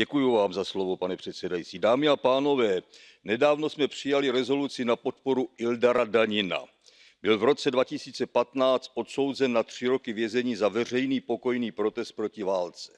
Děkuji vám za slovo, pane předsedající. Dámy a pánové, nedávno jsme přijali rezoluci na podporu Ildara Danina. Byl v roce 2015 odsouzen na tři roky vězení za veřejný pokojný protest proti válce.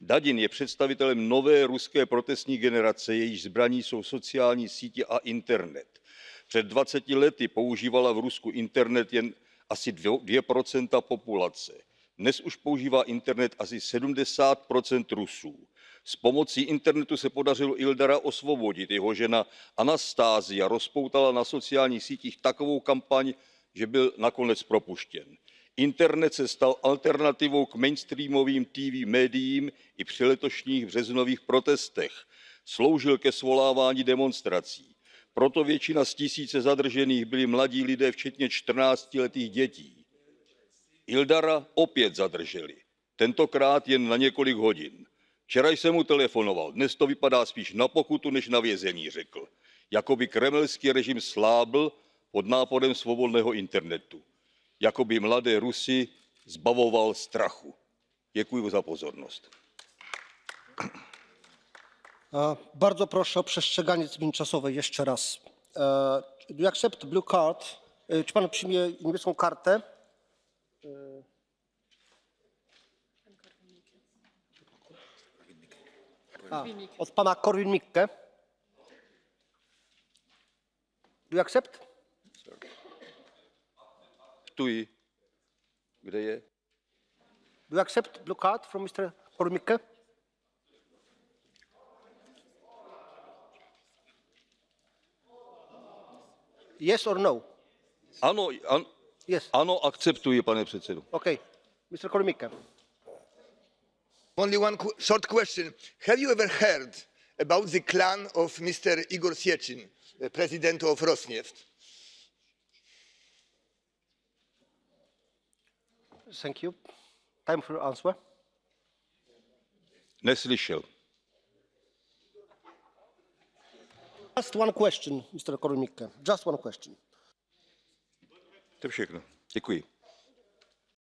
Dadin je představitelem nové ruské protestní generace, jejíž zbraní jsou sociální sítě a internet. Před 20 lety používala v Rusku internet jen asi 2% populace. Dnes už používá internet asi 70% Rusů s pomocí internetu se podařilo ildara osvobodit. jeho žena anastasiya rozpoutala na sociálních sítích takovou kampaň že byl nakonec propuštěn. internet se stal alternativou k mainstreamovým tv médiím i při letošních březnových protestech. sloužil ke svolávání demonstrací. proto většina z tisíce zadržených byli mladí lidé včetně čtrnáctiletých dětí. Ildara opět zadrželi tentokrát jen na několik hodin včera jsem mu telefonoval dnes to vypadá spíš na pokutu než na vězení řekl. jako by kremelský režim slábl pod náporem svobodného internetu. jako by mladé rusy zbavoval strachu. děkuji za pozornost. E, Bardzo proszę o przestrzeganie czasowej jeszcze raz. Do you accept blue card? E, Czy pan przyjmie niebieską kartę? A, od pana Korwin Mikke. Do you accept? Ptuji. kde je? Do you accept blue card from Mr. Korwin Mikke? Yes or no? ano, an, Yes. ano akceptuji pane předsedo. Okay. Mr. Korwin Mikke. Only one qu- short question. Have you ever heard about the clan of Mr. Igor Sechin, the president of Rosneft? Thank you. Time for answer. neslyšel. Just one question, Mr. Korwin-Mikke. Just one question. to je všechno. děkuji.